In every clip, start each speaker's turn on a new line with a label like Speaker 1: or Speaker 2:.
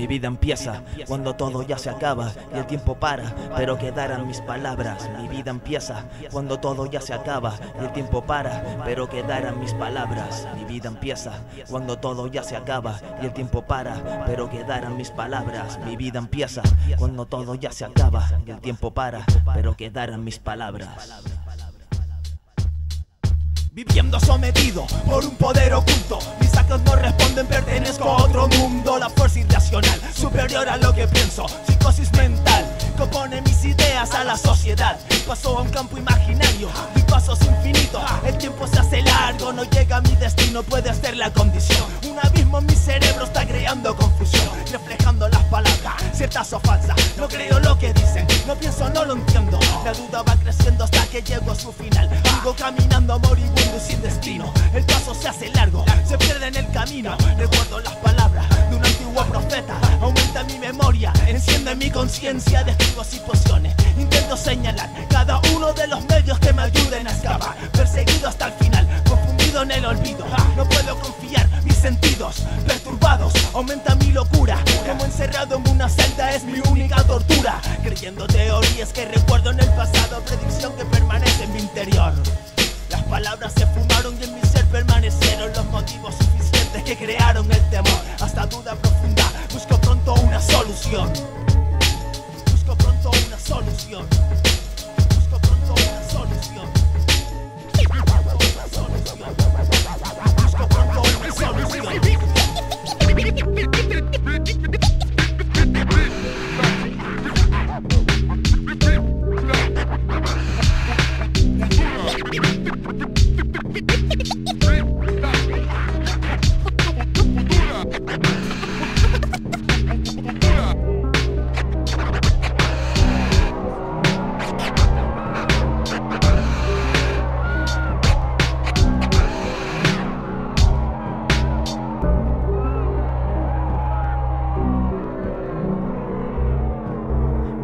Speaker 1: Mi vida empieza cuando todo ya se acaba y el tiempo para, pero quedarán mis palabras. Mi vida empieza cuando todo ya se acaba y el tiempo para, pero quedarán mis palabras. Mi vida empieza cuando todo ya se acaba y el tiempo para, pero quedarán mis palabras. Mi vida empieza cuando todo ya se acaba y el tiempo para, pero quedarán mis palabras.
Speaker 2: Viviendo sometido por un poder oculto sociedad Paso a un campo imaginario, mi paso es infinito El tiempo se hace largo, no llega a mi destino Puede ser la condición Un abismo en mi cerebro está creando confusión Reflejando las palabras, ciertas o falsas No creo lo que dicen, no pienso, no lo entiendo La duda va creciendo hasta que llego a su final Sigo caminando moribundo y sin destino. El paso se hace largo, se pierde en el camino. Recuerdo las palabras de un antiguo profeta. Aumenta mi memoria, enciende mi conciencia, situaciones. Intento señalar cada uno de los medios que me ayuden a escapar. Perseguido hasta el final, confundido en el olvido. No puedo confiar, mis sentidos perturbados. Aumenta mi locura, como encerrado en una celda es mi única tortura. Creyendo teorías que recuerdo en el pasado, predicción que permanece en mi interior. Las palabras se fumaron y en mi ser permanecieron los motivos suficientes que crearon el temor. Hasta duda profunda, busco pronto una solución. Solución. Busco pronto una solución.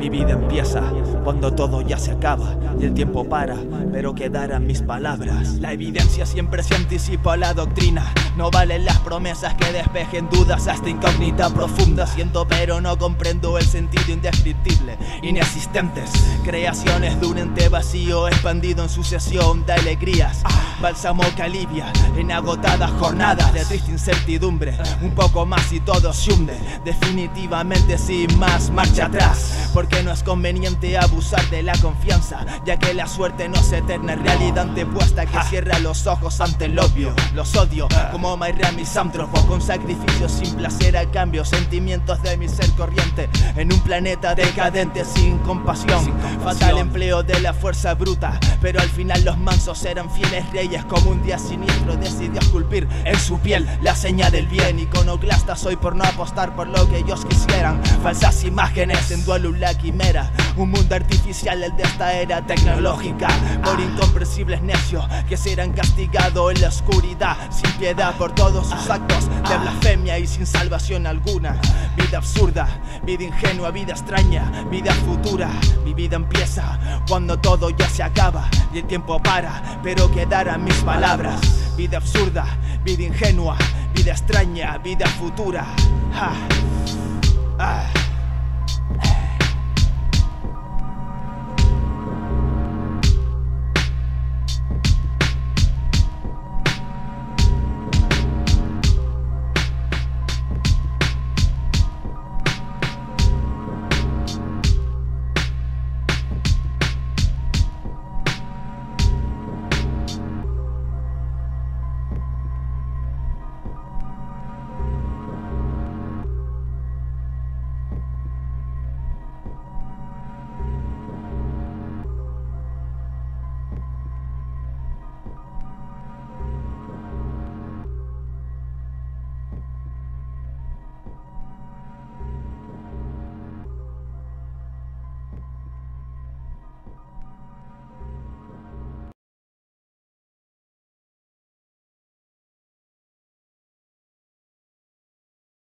Speaker 1: Mi vida empieza cuando todo ya se acaba y el tiempo para, pero quedarán mis palabras.
Speaker 2: La evidencia siempre se anticipa a la doctrina. No valen las promesas que despejen dudas hasta incógnita profunda. Siento pero no comprendo el sentido indescriptible. Inexistentes creaciones de vacío expandido en sucesión de alegrías. Bálsamo que alivia en agotadas jornadas de triste incertidumbre. Un poco más y todo se hunde. Definitivamente sin más marcha atrás. Porque no es conveniente abusar de la confianza, ya que la suerte no es eterna, realidad antepuesta que cierra los ojos ante el obvio. Los odio como Mayra misántropo, con sacrificios sin placer a cambio, sentimientos de mi ser corriente en un planeta decadente sin compasión. Fatal empleo de la fuerza bruta, pero al final los mansos eran fieles reyes. Como un día siniestro decidió esculpir en su piel la seña del bien. Iconoclasta soy por no apostar por lo que ellos quisieran. Falsas imágenes en duelo la quimera. Un mundo artificial el de esta era tecnológica. Por incomprensibles necios que serán castigados en la oscuridad. Sin piedad por todos sus actos de blasfemia y sin salvación alguna. Vida absurda, vida ingenua, vida extraña, vida futura. Mi vida empieza cuando todo ya se acaba y el tiempo para, pero quedarán mis palabras. Vida absurda, vida ingenua, vida extraña, vida futura. Ah. Ah.